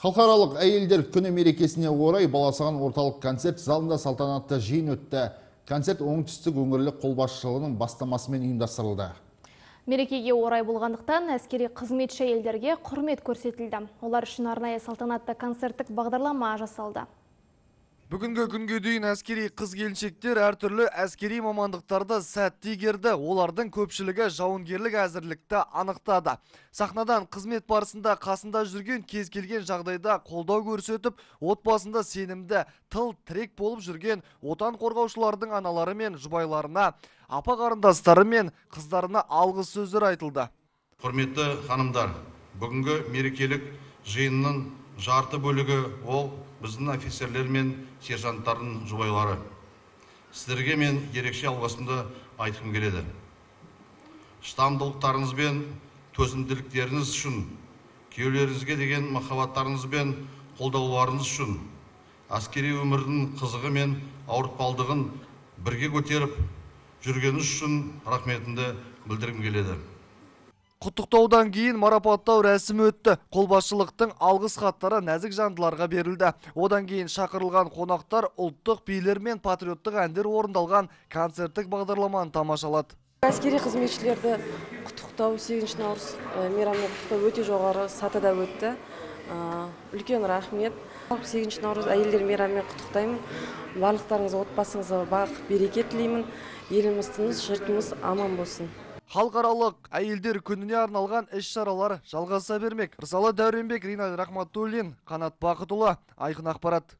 Халықаралық әйелдер күні мерекесіне орай Баласаған орталық концерт залында салтанатты жиын өтті. Концерт оңтүстік өңірлік қолбасшылығының бастамасымен ұйымдастырылды. Мерекеге орай болғандықтан әскери қызметші әйелдерге құрмет көрсетілді. Олар үшін арнайы салтанатты концерттік бағдарлама жасалды. Бүгінгі күнге дейін әскери қыз келіншектер әртүрлі әскери мамандықтарды сәтті игерді. Олардың көпшілігі жауынгерлік әзірлікті анықтады. Сахнадан қызмет барысында қасында жүрген кез келген жағдайда қолдау көрсетіп, отбасында сенімді тыл тірек болып жүрген отан қорғаушылардың аналары мен жұбайларына, апа қарындастары мен қыздарына алғыс сөздер айтылды. Құрметті ханымдар, бүгінгі мерекелік жиынның жарты бөлігі ол біздің офицерлер мен сержанттардың жұбайлары. Сіздерге мен ерекше алғысымды айтқым келеді. Шыдамдылықтарыңыз бен төзімділіктеріңіз үшін күйеулеріңізге деген махаббаттарыңыз бен қолдауларыңыз үшін әскери өмірдің қызығы мен ауыртпалдығын бірге көтеріп жүргеніңіз үшін рахметімді білдіргім келеді. Құттықтаудан кейін марапаттау рәсімі өтті. Қолбасшылықтың алғыс хаттары нәзік жандыларға берілді. Одан кейін шақырылған қонақтар ұлттық билер мен патриоттық әндер орындалған концерттік бағдарламаны тамашалады. Әскери қызметшілерді құттықтау 8 наурыз мейрамымен құттықтау өте жоғары сатыда өтті. Үлкен рахмет. 8 наурыз әйелдер мейрамымен құттықтаймын. Барлықтарыңыз отбасыңызға бақ береке тілеймін. Еліміз тыныш, жұртымыз аман болсын. Халықаралық әйелдер күніне арналған іс-шаралар жалғаса бермек. Рысалы Дәуренбек, Ринат Рахматуллин, Қанат Бақытұлы, Айқын ақпарат.